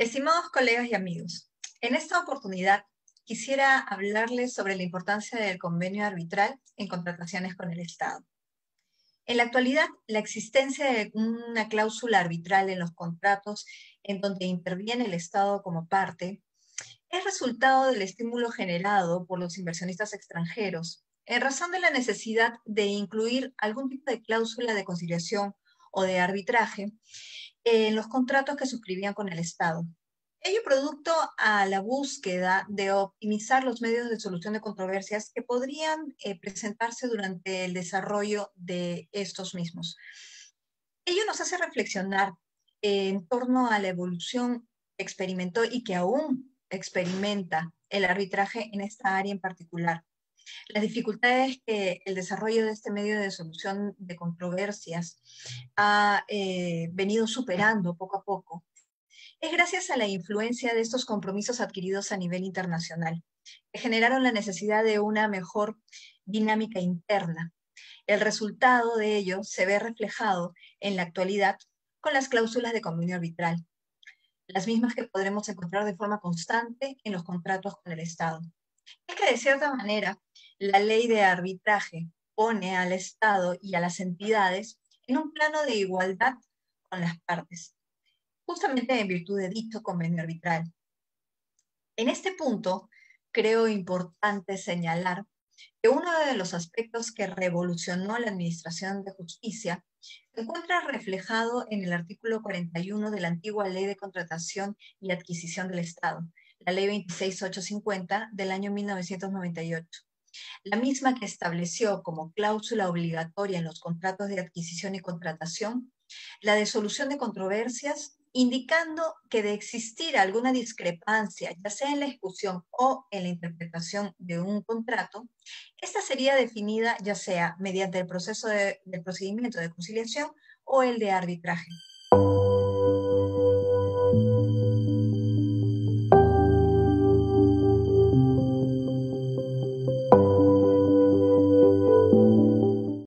Estimados colegas y amigos, en esta oportunidad quisiera hablarles sobre la importancia del convenio arbitral en contrataciones con el Estado. En la actualidad, la existencia de una cláusula arbitral en los contratos en donde interviene el Estado como parte es resultado del estímulo generado por los inversionistas extranjeros en razón de la necesidad de incluir algún tipo de cláusula de conciliación o de arbitraje en los contratos que suscribían con el Estado. Ello producto a la búsqueda de optimizar los medios de solución de controversias que podrían eh, presentarse durante el desarrollo de estos mismos. Ello nos hace reflexionar en torno a la evolución experimentó y que aún experimenta el arbitraje en esta área en particular. Las dificultades que el desarrollo de este medio de solución de controversias ha eh, venido superando poco a poco es gracias a la influencia de estos compromisos adquiridos a nivel internacional, que generaron la necesidad de una mejor dinámica interna. El resultado de ello se ve reflejado en la actualidad con las cláusulas de convenio arbitral, las mismas que podremos encontrar de forma constante en los contratos con el Estado. Es que de cierta manera la ley de arbitraje pone al Estado y a las entidades en un plano de igualdad con las partes, justamente en virtud de dicho convenio arbitral. En este punto, creo importante señalar que uno de los aspectos que revolucionó la Administración de Justicia se encuentra reflejado en el artículo 41 de la antigua Ley de Contratación y Adquisición del Estado, la Ley 26850 del año 1998. La misma que estableció como cláusula obligatoria en los contratos de adquisición y contratación la de solución de controversias, indicando que de existir alguna discrepancia, ya sea en la ejecución o en la interpretación de un contrato, esta sería definida ya sea mediante el proceso del procedimiento de conciliación o el de arbitraje.